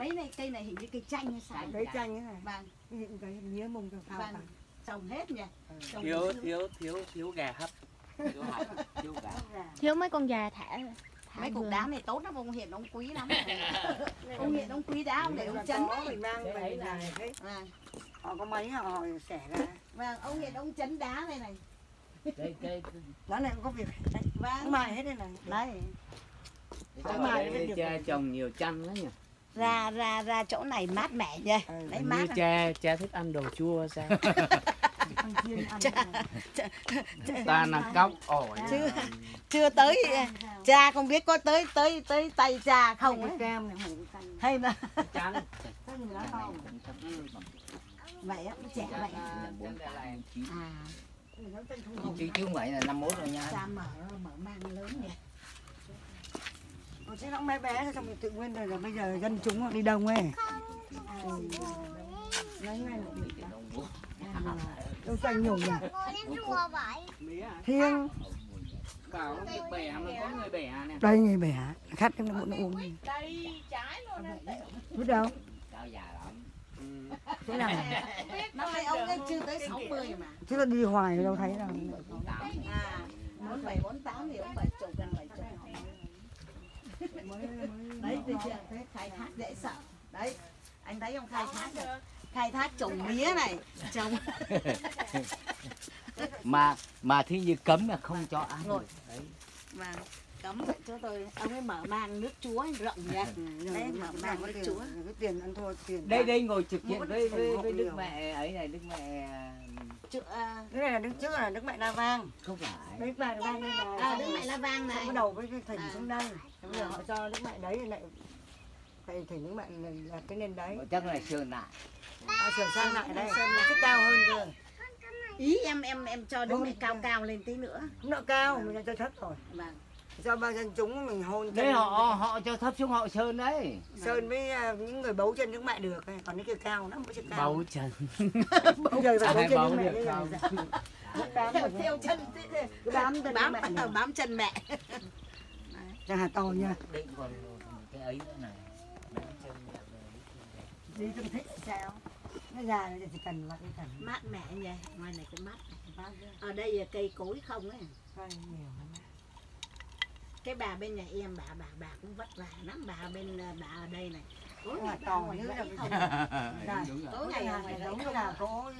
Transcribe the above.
mấy này cây này hình như cây chanh hay sao? Đấy chanh thế này. vâng. Những cái mía mùng trồng vâng. trồng hết nhỉ? Trồng thiếu thiếu thiếu thiếu gà hấp. Thiếu hạt thiếu gà. Thiếu mấy con gà thả mấy cục đá này tốt lắm ông hiện ông quý lắm. Ông hiện ông quý đá ông để ông chấn đấy. mình mang mình làm cái vâng. Họ có máy họ xẻ ra. vâng ông hiện ông chấn đá này này. Cái cái Lá này cũng có việc. Đấy, vâng mài hết đây này. đây. Cái mà đây mới được cha trồng nhiều chanh lắm nhỉ ra ra ra chỗ này mát mẻ nhỉ? Ừ, đấy như mát. à. cha cha thích ăn đồ chua sao? Ăn chiên ăn. ta là cóc. Ổi Chưa. chưa tới. Cha không biết có tới tới tới tay cha không. Ấy cam hay không? vậy á trẻ vậy. à chứ chứ không phải là năm mốt rồi nha cha mở mở mang lớn nhỉ Còn chứ nó bé bé thôi xong rồi tự nhiên rồi là bây giờ dân chúng đi đông ấy. Ừ. Lấy ngay đâu xanh nhùng nhỉ? Thiêng. bảo không được bẻ mà có người bẻ nè Đây người bẻ. Khát em nó muốn uống. Biết đâu? lắm Thế nào? năm nay ông ấy chưa tới 60 mà Chứ là đi hoài đâu thấy đâu. à bốn bảy bốn tám thì ông bảy chục đấy bây giờ thấy khai thác dễ sợ đấy anh thấy ông khai thác được khai thác trồng mía này trồng mà mà thi như cấm là không cho ăn Rồi. đấy và cấm cho tôi ông ấy mở mang nước chúa rộng nha đấy mở mang nước chúa Cái tiền ăn thua tiền. đây đây ngồi trực diện với với, với đức mẹ ấy này đức mẹ Chữ, à, Cái này là đứng trước là Đức Mẹ La Vang. không phải Đức Mẹ La Vang đây là. à đức mẹ la vang này bắt đầu với cái thỉnh À. xuống đây. Bây giờ họ cho Đức Mẹ đấy lại thầy thỉnh Đức Mẹ là, là cái nền đấy. chắc là sơn lại Họ sửa sang lại đây. Cái cao hơn cơ. ý em em em cho đức mẹ cao cao lên tí nữa Cũng nợ cao mình đã cho thấp rồi. vâng Cho bao dân chúng mình hôn đấy chân- họ họ cho thấp xuống họ sơn đấy sơn với à, những người bấu chân Đức Mẹ được. Còn những kia cao lắm, mỗi chân cao. bấu chân bấu chân bấu Mẹ bây giờ. không Bám vào theo chân bám chân bám Mẹ này. bám chân mẹ Chẳng hạt to nha. định còn cái ấy nữa này Đi cho thích sao? Nó già rồi chỉ cần là cái cần. mát mẻ nhỉ ngoài này cái mát ở đây là cây cối không ấy. Coi nhiều lắm. cái bà bên nhà em bà bà bà cũng vất vả lắm. Bà bên ờ, bà ở đây này. Tối Hạt ngày to bà ngoài như là rẫy cái không Này, đúng rồi tối ngày ngoài rẫy giống như không là có